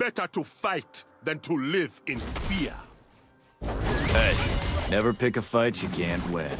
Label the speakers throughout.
Speaker 1: better to fight than to live in fear.
Speaker 2: Hey, never pick a fight you can't win.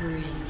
Speaker 2: Three.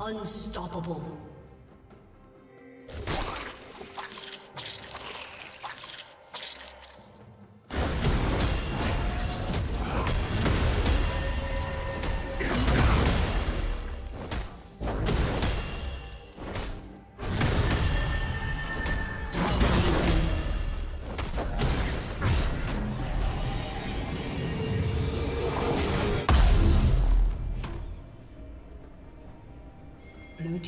Speaker 3: Unstoppable.